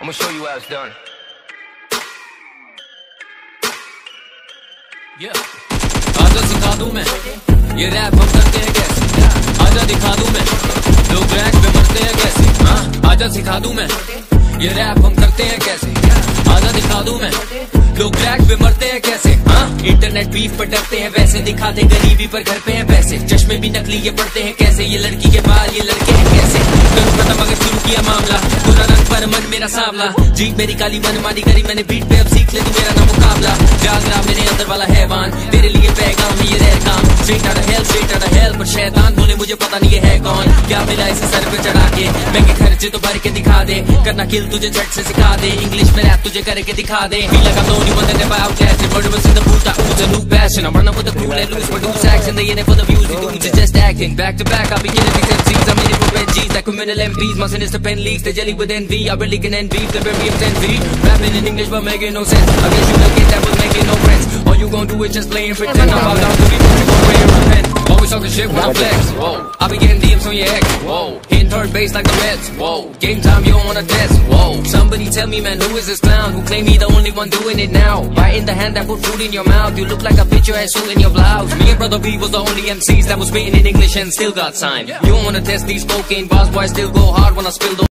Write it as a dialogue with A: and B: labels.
A: I'm gonna show you how it's done.
B: Yeah. आजा सिखा दूँ मैं। ये रैप हम करते हैं कैसे आजा दिखा दूँ मैं। लोग रैक पे मरते हैं कैसे हाँ आजा सिखा दूँ मैं। ये रैप हम करते हैं कैसे आजा दिखा दूँ मैं। लोग रैक पे मरते हैं कैसे हाँ इंटरनेट बीफ पर डरते हैं वैसे। दिखाते गरीबी पर घर पे हैं पैसे। चश्मे भी नकली ये पड़ते हैं कैसे? ये लड़की के बाल, ये लड़के हैं कैसे? करूँ खत्म अगर किया मामला। पूरा रंग पर मन मेरा सावला। जी मेरी काली मन मानी करी मैंने बीट पे अब सीख ले तू मेरा ना मुकाबला। जाग रहा मेरे अंदर वाला हैवान। तेरे लिए पैगाम, ये रह काम straight out hell straight out hell पर शैतान बोले मुझे पता नहीं ये है कौन क्या मिला इसे सर पे चढ़ा के महँगे खर्चे तो भर के दिखा दे करना किल तुझे झट से सिखा दे इंग्लिश में रैप तुझे करके दिखा दे never outcasted Murderers in the booth, I ooze a new passion I'm running with the crew, let loose, produce action They in it for the views, we dudes is just acting Back to back, I'll be killing these MCs I'm in it for Benjis, like criminal MPs My sinister pen leaks, they jelly with envy I really can envy, the very of 10 feet Rapping in English but making no sense I guess you look at that was making no friends All you gon' do is just play and pretend I'm out down to be Always talking shit when I flex, whoa I be getting DMs on your ex, whoa Hitting third base like the Reds, whoa Game time, you don't wanna test, whoa Somebody tell me man, who is this clown Who claim he the only one doing it now? In the hand that put food in your mouth. You look like a bitch, your ass in your blouse. Me and Brother B was the only MCs that was spitting in English and still got signed. You don't wanna test these cocaine bars, boy I still go hard when I spill those